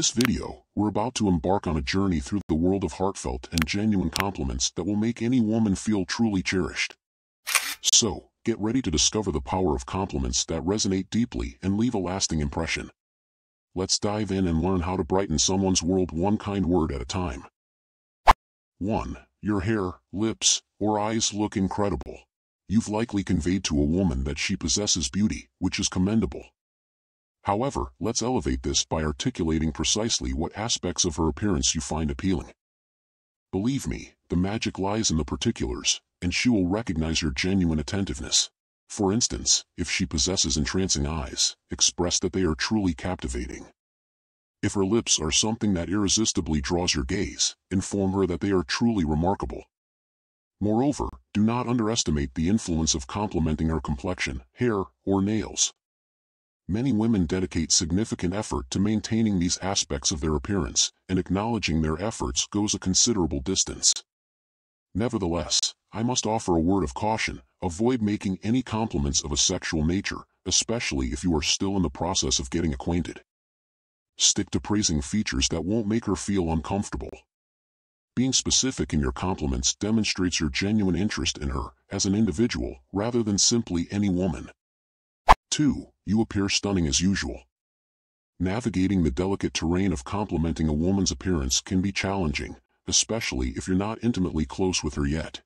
this video, we're about to embark on a journey through the world of heartfelt and genuine compliments that will make any woman feel truly cherished. So, get ready to discover the power of compliments that resonate deeply and leave a lasting impression. Let's dive in and learn how to brighten someone's world one kind word at a time. 1. Your hair, lips, or eyes look incredible. You've likely conveyed to a woman that she possesses beauty, which is commendable. However, let's elevate this by articulating precisely what aspects of her appearance you find appealing. Believe me, the magic lies in the particulars, and she will recognize your genuine attentiveness. For instance, if she possesses entrancing eyes, express that they are truly captivating. If her lips are something that irresistibly draws your gaze, inform her that they are truly remarkable. Moreover, do not underestimate the influence of complimenting her complexion, hair, or nails. Many women dedicate significant effort to maintaining these aspects of their appearance, and acknowledging their efforts goes a considerable distance. Nevertheless, I must offer a word of caution, avoid making any compliments of a sexual nature, especially if you are still in the process of getting acquainted. Stick to praising features that won't make her feel uncomfortable. Being specific in your compliments demonstrates your genuine interest in her as an individual rather than simply any woman. 2. You appear stunning as usual. Navigating the delicate terrain of complimenting a woman's appearance can be challenging, especially if you're not intimately close with her yet.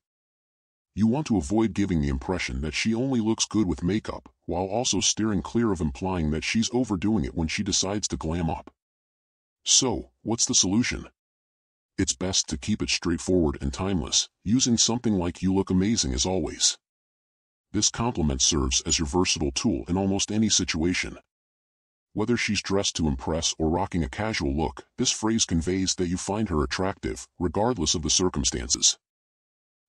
You want to avoid giving the impression that she only looks good with makeup, while also steering clear of implying that she's overdoing it when she decides to glam up. So, what's the solution? It's best to keep it straightforward and timeless, using something like you look amazing as always. This compliment serves as your versatile tool in almost any situation. Whether she's dressed to impress or rocking a casual look, this phrase conveys that you find her attractive, regardless of the circumstances.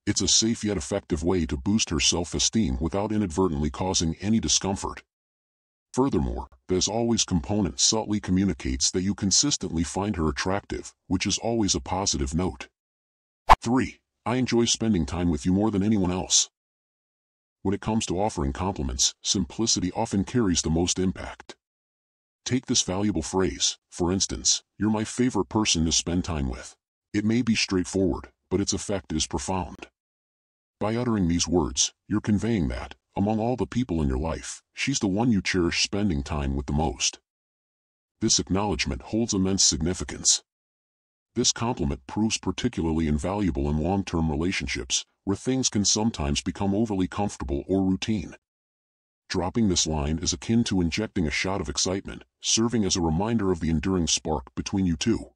It's a safe yet effective way to boost her self-esteem without inadvertently causing any discomfort. Furthermore, the as always component subtly communicates that you consistently find her attractive, which is always a positive note. 3. I enjoy spending time with you more than anyone else. When it comes to offering compliments, simplicity often carries the most impact. Take this valuable phrase, for instance, you're my favorite person to spend time with. It may be straightforward, but its effect is profound. By uttering these words, you're conveying that, among all the people in your life, she's the one you cherish spending time with the most. This acknowledgement holds immense significance. This compliment proves particularly invaluable in long-term relationships, where things can sometimes become overly comfortable or routine. Dropping this line is akin to injecting a shot of excitement, serving as a reminder of the enduring spark between you two.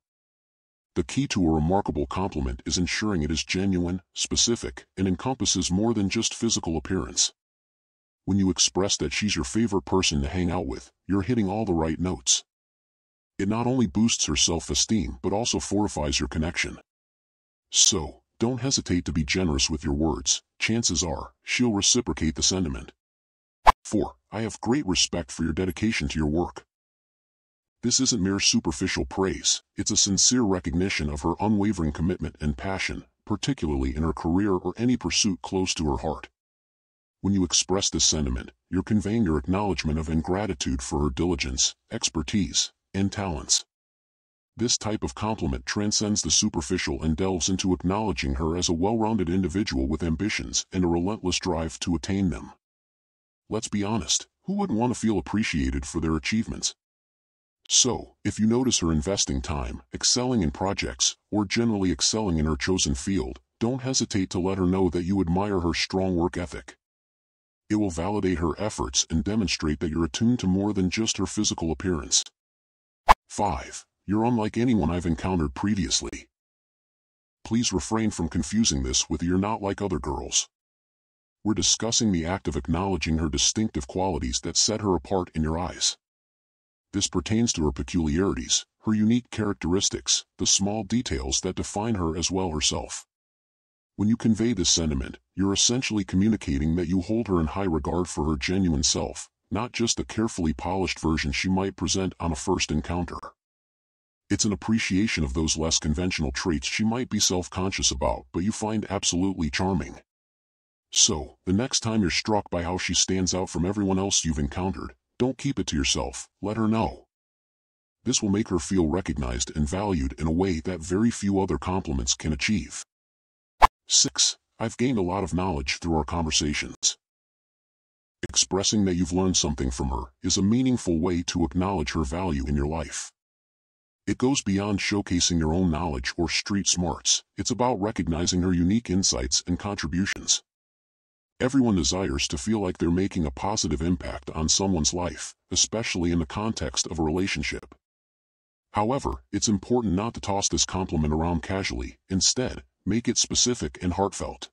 The key to a remarkable compliment is ensuring it is genuine, specific, and encompasses more than just physical appearance. When you express that she's your favorite person to hang out with, you're hitting all the right notes. It not only boosts her self-esteem but also fortifies your connection. So, don't hesitate to be generous with your words, chances are, she'll reciprocate the sentiment. 4. I have great respect for your dedication to your work. This isn't mere superficial praise, it's a sincere recognition of her unwavering commitment and passion, particularly in her career or any pursuit close to her heart. When you express this sentiment, you're conveying your acknowledgement of and gratitude for her diligence, expertise, and talents. This type of compliment transcends the superficial and delves into acknowledging her as a well-rounded individual with ambitions and a relentless drive to attain them. Let's be honest, who wouldn't want to feel appreciated for their achievements? So, if you notice her investing time, excelling in projects, or generally excelling in her chosen field, don't hesitate to let her know that you admire her strong work ethic. It will validate her efforts and demonstrate that you're attuned to more than just her physical appearance. 5. You're unlike anyone I've encountered previously. Please refrain from confusing this with you're not like other girls. We're discussing the act of acknowledging her distinctive qualities that set her apart in your eyes. This pertains to her peculiarities, her unique characteristics, the small details that define her as well herself. When you convey this sentiment, you're essentially communicating that you hold her in high regard for her genuine self, not just the carefully polished version she might present on a first encounter. It's an appreciation of those less conventional traits she might be self-conscious about but you find absolutely charming. So, the next time you're struck by how she stands out from everyone else you've encountered, don't keep it to yourself, let her know. This will make her feel recognized and valued in a way that very few other compliments can achieve. 6. I've gained a lot of knowledge through our conversations. Expressing that you've learned something from her is a meaningful way to acknowledge her value in your life. It goes beyond showcasing your own knowledge or street smarts. It's about recognizing her unique insights and contributions. Everyone desires to feel like they're making a positive impact on someone's life, especially in the context of a relationship. However, it's important not to toss this compliment around casually. Instead, make it specific and heartfelt.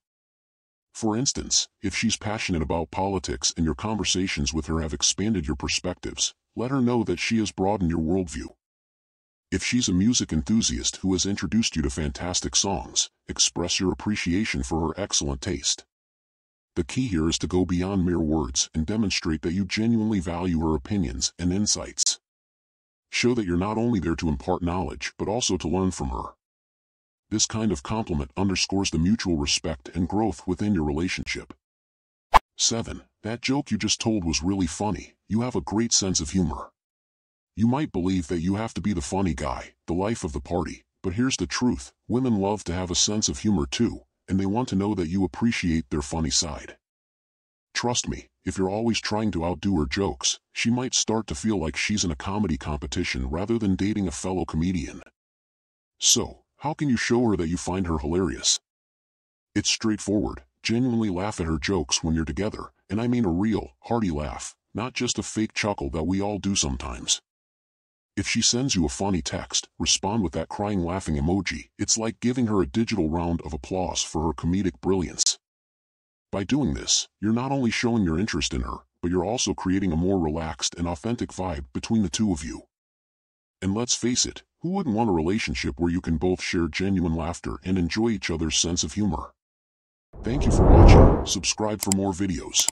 For instance, if she's passionate about politics and your conversations with her have expanded your perspectives, let her know that she has broadened your worldview. If she's a music enthusiast who has introduced you to fantastic songs, express your appreciation for her excellent taste. The key here is to go beyond mere words and demonstrate that you genuinely value her opinions and insights. Show that you're not only there to impart knowledge but also to learn from her. This kind of compliment underscores the mutual respect and growth within your relationship. 7. That joke you just told was really funny. You have a great sense of humor. You might believe that you have to be the funny guy, the life of the party, but here's the truth. Women love to have a sense of humor too, and they want to know that you appreciate their funny side. Trust me, if you're always trying to outdo her jokes, she might start to feel like she's in a comedy competition rather than dating a fellow comedian. So, how can you show her that you find her hilarious? It's straightforward. Genuinely laugh at her jokes when you're together, and I mean a real, hearty laugh, not just a fake chuckle that we all do sometimes. If she sends you a funny text, respond with that crying laughing emoji. It's like giving her a digital round of applause for her comedic brilliance. By doing this, you're not only showing your interest in her, but you're also creating a more relaxed and authentic vibe between the two of you. And let's face it, who wouldn't want a relationship where you can both share genuine laughter and enjoy each other's sense of humor? Thank you for watching. Subscribe for more videos.